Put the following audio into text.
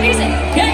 music.